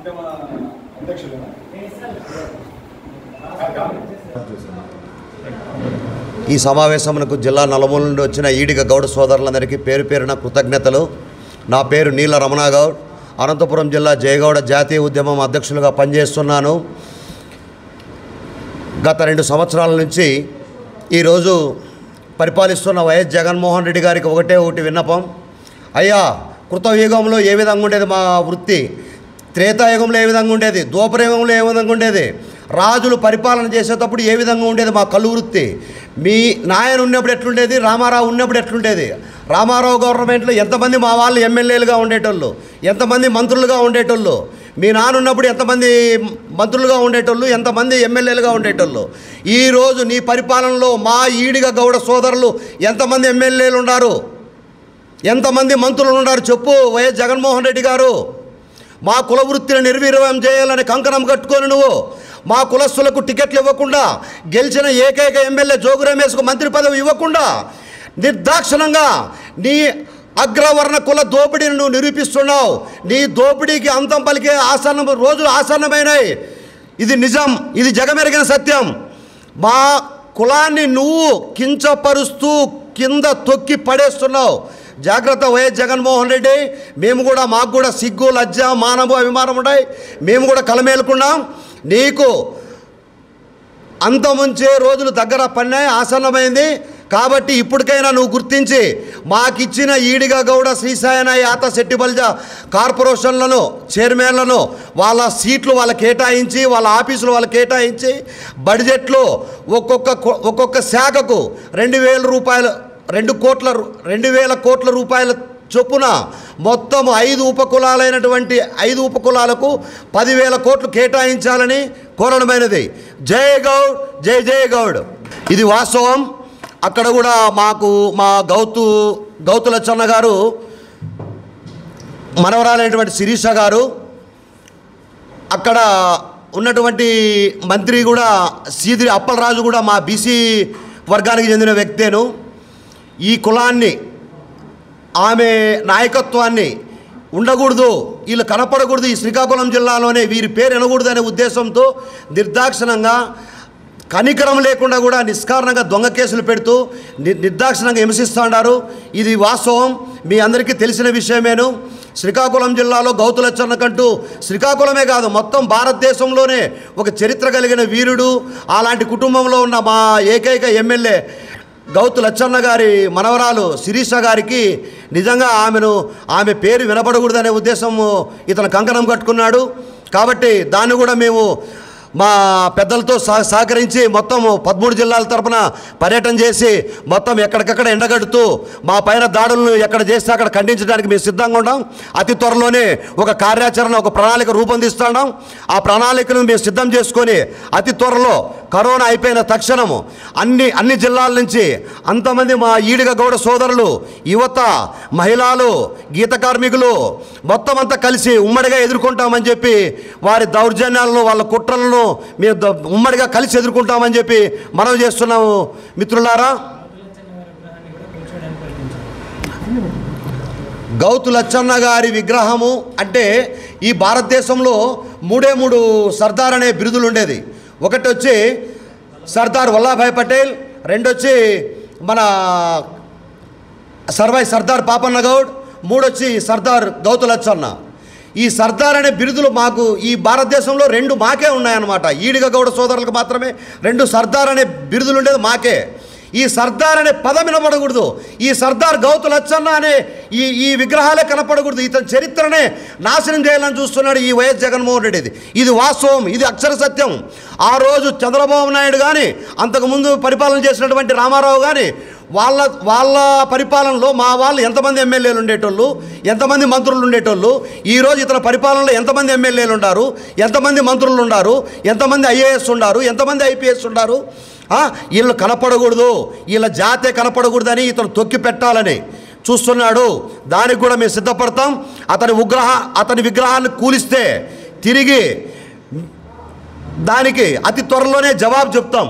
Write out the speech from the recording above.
అంటే మన అధ్యక్షులేనా ఈ సమావేశమునకు జిల్లా నలుమూల నుండి వచ్చిన ఈడిగ గౌడ్ సోదరులందరికీ పేరు పేరున కృతజ్ఞతలు. నా పేరు నీల రమణ గౌడ్. అనంతపురం జిల్లా జయగౌడ జాతీయ ఉద్యమం అధ్యక్షులుగా పనిచేస్తున్నాను. గత రెండు సంవత్సరాల నుంచి ఈరోజు పరిపాలిస్తున్న వైఎస్ జగన్మోహన్ రెడ్డి గారికి ఒకటే ఒకటి విన్నపం. అయ్యా కృతయుగంలో ఏ విధంగా ఉండేది మా వృత్తి? త్రేతాయుగంలో ఏ విధంగా ఉండేది? ద్వాపరయుగంలో ఏ విధంగా ఉండేది? రాజులు పరిపాలన చేసేటప్పుడు ఏ విధంగా ఉండేది మా కళ్ళు వృత్తి మీ నాయన ఉన్నప్పుడు ఎట్లుండేది? రామారావు ఉన్నప్పుడు ఎట్లుండేది? రామారావు గవర్నమెంట్లో ఎంతమంది మా వాళ్ళు ఎమ్మెల్యేలుగా ఉండేటోళ్ళు? ఎంతమంది మంత్రులుగా ఉండేటోళ్ళు? మీ నాన్న ఉన్నప్పుడు ఎంతమంది మంత్రులుగా ఉండేటోళ్ళు? ఎంతమంది ఎమ్మెల్యేలుగా ఉండేటోళ్ళు? ఈరోజు నీ పరిపాలనలో మా ఈడిగ గౌడ సోదరులు ఎంతమంది ఎమ్మెల్యేలు ఉన్నారు ఎంతమంది మంత్రులు ఉన్నారు చెప్పు వైఎస్ జగన్మోహన్ రెడ్డి గారు. మా కుల వృత్తిని నిర్వీర్యం చేయాలని కంకణం కట్టుకొని నువ్వు మా కులస్తులకు టికెట్లు ఇవ్వకుండా గెలిచిన ఏకైక ఎమ్మెల్యే జోగు రమేష్కు మంత్రి పదవి ఇవ్వకుండా నిర్దాక్షిణంగా నీ అగ్రవర్ణ కుల దోపిడీని నువ్వు నిరూపిస్తున్నావు. నీ దోపిడీకి అంతం పలికే ఆసన్నం రోజులు ఆసన్నమైనాయి ఇది నిజం ఇది జగమెరిగిన సత్యం. మా కులాన్ని నువ్వు కించపరుస్తూ కింద తొక్కి పడేస్తున్నావు. జాగ్రత్త వైఎస్ జగన్మోహన్ రెడ్డి. మేము కూడా మాకు కూడా సిగ్గు లజ్జ మానవు అభిమానం ఉంటాయి. మేము కూడా కలమేలుకున్నాం. నీకు అంతముంచే రోజులు దగ్గర పన్నాయి ఆసన్నమైంది. కాబట్టి ఇప్పటికైనా నువ్వు గుర్తించి మాకిచ్చిన ఈడిగ గౌడ శ్రీసాయన యాత శెట్టిబల్జ కార్పొరేషన్లను చైర్మన్లను వాళ్ళ సీట్లు వాళ్ళ కేటాయించి వాళ్ళ ఆఫీసులు వాళ్ళ కేటాయించి బడ్జెట్లో ఒక్కొక్క ఒక్కొక్క శాఖకు రెండు వేల రూపాయలు రెండు కోట్ల రెండు వేల కోట్ల రూపాయల చొప్పున మొత్తం ఐదు ఉపకులాలైనటువంటి ఐదు ఉపకులాలకు పదివేల కోట్లు కేటాయించాలని కోరడమైనది. జయ గౌడ్ జై జయ గౌడ్. ఇది వాస్తవం. అక్కడ కూడా మాకు మా గౌతు గౌతు లచ్చన్న గారు మనవరాలైనటువంటి శిరీష గారు అక్కడ ఉన్నటువంటి మంత్రి కూడా సీదిరి అప్పలరాజు కూడా మా బీసీ వర్గానికి చెందిన వ్యక్తేను ఈ కులాన్ని ఆమె నాయకత్వాన్ని ఉండకూడదు వీళ్ళు కనపడకూడదు ఈ శ్రీకాకుళం జిల్లాలోనే వీరి పేరు వినకూడదు అనే ఉద్దేశంతో నిర్దాక్షిణంగా కనికరం లేకుండా కూడా నిష్కారణంగా దొంగ కేసులు పెడుతూ ని నిర్దాక్షిణంగా హింసిస్తూ ఇది వాస్తవం. మీ అందరికీ తెలిసిన విషయమేను. శ్రీకాకుళం జిల్లాలో గౌతులచ్చన్నకంటూ శ్రీకాకుళమే కాదు మొత్తం భారతదేశంలోనే ఒక చరిత్ర కలిగిన వీరుడు. అలాంటి కుటుంబంలో ఉన్న మా ఏకైక ఎమ్మెల్యే గౌతు లచ్చన్న గారి మనవరాలు శిరీష గారికి నిజంగా ఆమెను ఆమె పేరు వినపడకూడదనే ఉద్దేశం ఇతను కంకణం కట్టుకున్నాడు. కాబట్టి దాన్ని కూడా మేము మా పెద్దలతో సహ సహకరించి మొత్తం పదమూడు జిల్లాల తరపున పర్యటన చేసి మొత్తం ఎక్కడికక్కడ ఎండగడుతూ మా పైన దాడులను ఎక్కడ చేస్తే అక్కడ ఖండించడానికి మేము సిద్ధంగా ఉన్నాం. అతి త్వరలోనే ఒక కార్యాచరణ ఒక ప్రణాళిక రూపొందిస్తున్నాం. ఆ ప్రణాళికను మేము సిద్ధం చేసుకొని అతి త్వరలో కరోనా అయిపోయిన తక్షణము అన్ని అన్ని జిల్లాల నుంచి అంతమంది మా ఈడిగ గౌడ సోదరులు యువత మహిళలు గీత కార్మికులు మొత్తం అంతా కలిసి ఉమ్మడిగా ఎదుర్కొంటామని చెప్పి వారి దౌర్జన్యాలను వాళ్ళ కుట్రలను మేము ఉమ్మడిగా కలిసి ఎదుర్కొంటామని చెప్పి మనం చేస్తున్నాము. మిత్రులారా గౌతు లచ్చన్న గారి విగ్రహము అంటే ఈ భారతదేశంలో మూడే మూడు సర్దార్ అనే బిరుదులు ఉండేది. ఒకటి వచ్చి సర్దార్ వల్లభాయ్ పటేల్ రెండొచ్చి మన సర్వై సర్దార్ పాపన్న గౌడ్ మూడొచ్చి సర్దార్ గౌతు లచ్చన్న. ఈ సర్దార్ అనే బిరుదులు మాకు ఈ భారతదేశంలో రెండు మాకే ఉన్నాయన్నమాట. ఈడిగ గౌడ సోదరులకు మాత్రమే రెండు సర్దార్ అనే బిరుదులు ఉండేది మాకే. ఈ సర్దార్ అనే పదం వినపడకూడదు ఈ సర్దార్ గౌతు లచ్చన్న అనే ఈ ఈ విగ్రహాలే కనపడకూడదు. ఇతని చరిత్రనే నాశనం చేయాలని చూస్తున్నాడు ఈ వైఎస్ జగన్మోహన్ రెడ్డిది ఇది వాస్తవం ఇది అక్షర సత్యం. ఆ రోజు చంద్రబాబు నాయుడు కానీ అంతకుముందు పరిపాలన చేసినటువంటి రామారావు కానీ వాళ్ళ వాళ్ళ పరిపాలనలో మా వాళ్ళు ఎంతమంది ఎమ్మెల్యేలు ఉండేటోళ్ళు ఎంతమంది మంత్రులు ఉండేటోళ్ళు ఈరోజు ఇతర పరిపాలనలో ఎంతమంది ఎమ్మెల్యేలు ఉన్నారు ఎంతమంది మంత్రులు ఉన్నారు ఎంతమంది ఐఏఎస్ ఉన్నారు ఎంతమంది ఐపీఎస్ ఉన్నారు వీళ్ళు కనపడకూడదు వీళ్ళ జాతే కనపడకూడదని ఇతను తొక్కి పెట్టాలని చూస్తున్నాడు. దానికి కూడా మేము సిద్ధపడతాం. అతని ఉగ్రహ అతని విగ్రహాన్ని కూలిస్తే తిరిగి దానికి అతి త్వరలోనే జవాబు చెప్తాం.